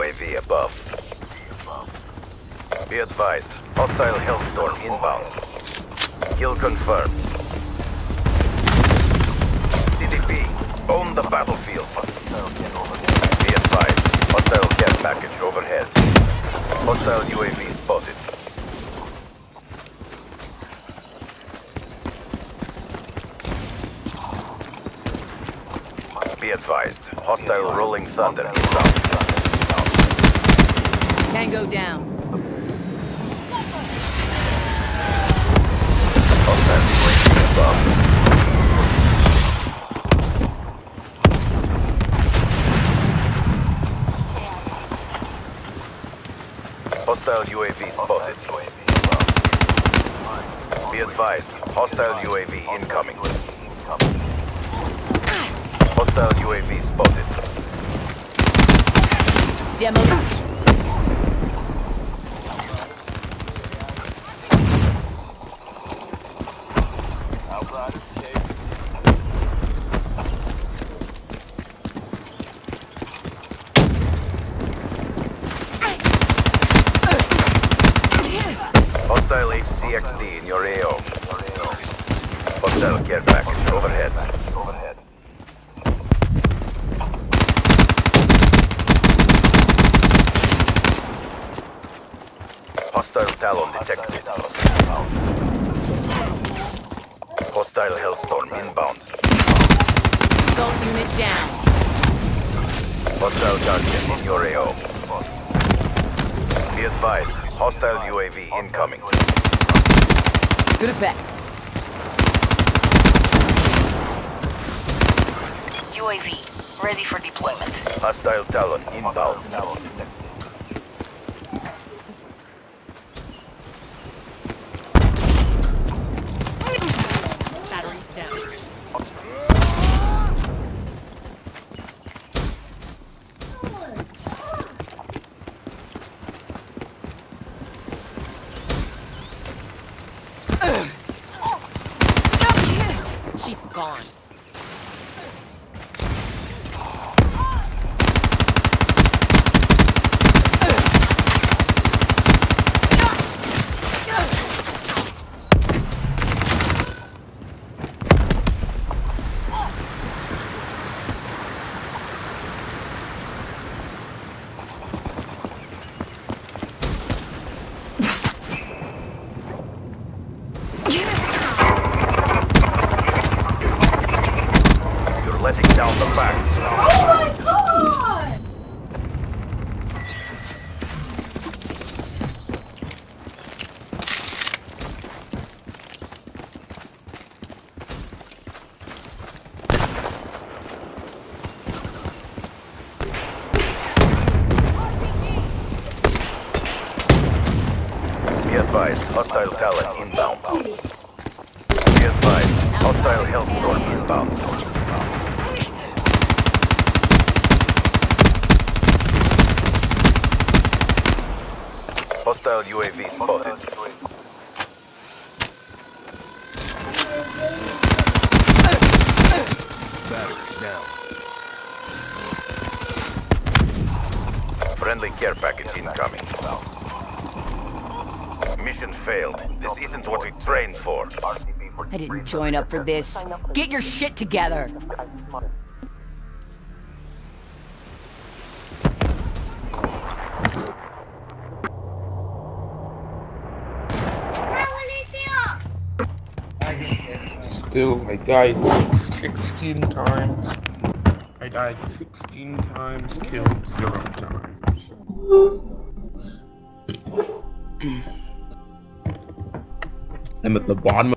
UAV above. Be advised, hostile Hellstorm inbound. Kill confirmed. CDP, own the battlefield. Be advised, hostile care package overhead. Hostile UAV spotted. Be advised, hostile rolling thunder inbound. Tango down. Hostile UAV above. Hostile UAV spotted. Be advised, hostile UAV incoming. Hostile UAV spotted. Demolition. Hostile HCXD in your AO. Hostile care package overhead. Overhead. Hostile Talon detected. Hostile Hellstorm inbound. Assault unit down. Hostile Guardian in your AO. Be advised, hostile UAV incoming. Good effect. UAV, ready for deployment. Hostile Talon inbound. Battery down. She's gone. Advised, hostile Talon inbound. Be advised, hostile Hellstorm inbound. Hostile UAV spotted. Battery down. Friendly care package incoming. Mission failed. This isn't what we trained for. I didn't join up for this. Get your shit together. Still, I died 16 times. I died 16 times, killed 0 times. I'm at the bottom